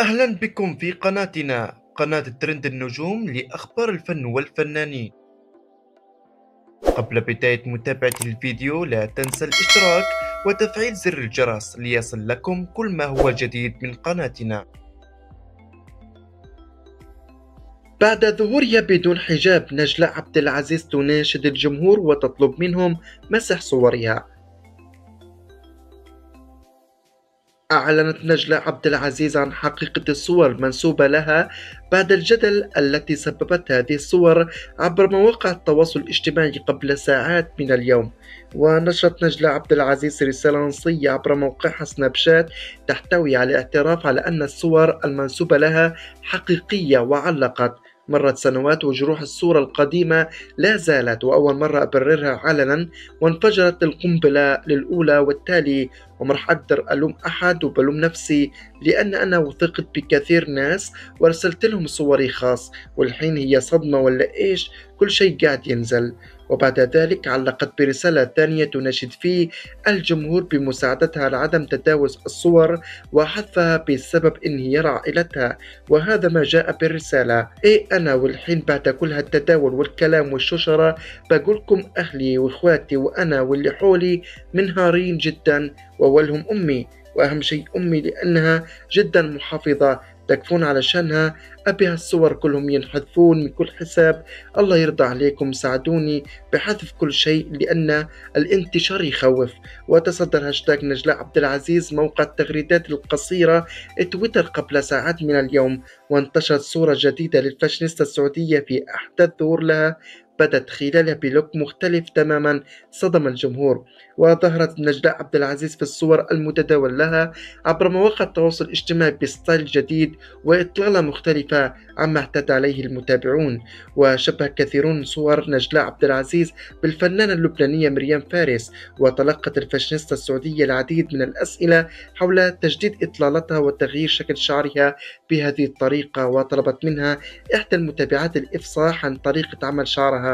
أهلا بكم في قناتنا قناة ترند النجوم لأخبار الفن والفنانين. قبل بداية متابعة الفيديو لا تنسى الاشتراك وتفعيل زر الجرس ليصل لكم كل ما هو جديد من قناتنا. بعد ظهورها بدون حجاب نجلاء عبد العزيز تناشد الجمهور وتطلب منهم مسح صورها. أعلنت نجلاء عبد العزيز عن حقيقة الصور المنسوبة لها بعد الجدل التي سببت هذه الصور عبر مواقع التواصل الاجتماعي قبل ساعات من اليوم. ونشرت نجلاء عبد العزيز رسالة نصية عبر موقعها سناب شات تحتوي على اعتراف على أن الصور المنسوبة لها حقيقية وعلقت. مرت سنوات وجروح الصورة القديمة لا زالت وأول مرة أبررها علنا وانفجرت القنبلة للأولى والتالي وما رح أقدر ألوم أحد وبلوم نفسي لأن أنا وثقت بكثير ناس وأرسلت لهم صوري خاص والحين هي صدمة ولا إيش؟ كل شيء قاعد ينزل. وبعد ذلك علقت برسالة ثانية تناشد فيه الجمهور بمساعدتها على عدم الصور وحثها بسبب انهيار عائلتها وهذا ما جاء بالرسالة. إيه أنا والحين بعد كل هالتداول والكلام والششرة بقولكم أهلي وإخواتي وأنا واللي حولي منهارين جدا وأولهم أمي وأهم شيء أمي لأنها جدا محافظة تكفون علشانها أبي هالصور كلهم ينحذفون من كل حساب. الله يرضى عليكم ساعدوني بحذف كل شيء لأن الانتشار يخوف. وتصدر هاشتاج نجلاء عبد العزيز موقع التغريدات القصيرة تويتر قبل ساعات من اليوم وانتشرت صورة جديدة للفاشنيستا السعودية في أحدث ظهور لها. بدت خلالها ب look مختلف تماما صدم الجمهور. وظهرت نجلاء عبد العزيز في الصور المتداول لها عبر مواقع التواصل الاجتماعي ب style جديد وإطلالة مختلفة عما اعتاد عليه المتابعون. وشبه كثيرون صور نجلاء عبد العزيز بالفنانة اللبنانية مريم فارس وتلقت الفاشينيستا السعودية العديد من الأسئلة حول تجديد إطلالتها وتغيير شكل شعرها بهذه الطريقة وطلبت منها إحدى المتابعات الإفصاح عن طريقة عمل شعرها.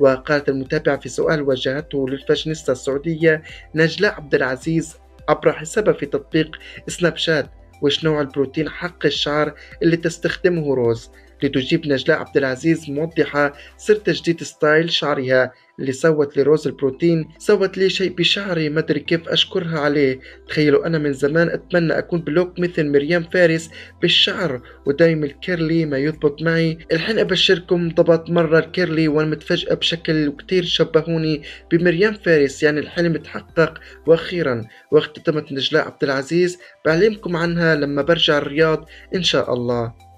وقالت المتابعة في سؤال وجهته للفاشينيستا السعودية نجلاء عبد العزيز عبر حسابها في تطبيق سناب شات وش نوع البروتين حق الشعر اللي تستخدمه روز؟ لتجيب نجلاء عبد العزيز موضحة سر تجديد style شعرها اللي سوت لروز البروتين سوت لي شيء بشعري ما أدري كيف أشكرها عليه. تخيلوا أنا من زمان أتمنى أكون ب look مثل مريم فارس بالشعر ودايم ال curly ما يضبط معي. الحين أبشركم ضبط مرة ال curly وأنا متفاجئة بشكل كتير شبهوني بمريم فارس يعني الحلم تحقق وأخيرا واختتمت نجلاء عبد العزيز بعلمكم عنها لما برجع الرياض إن شاء الله.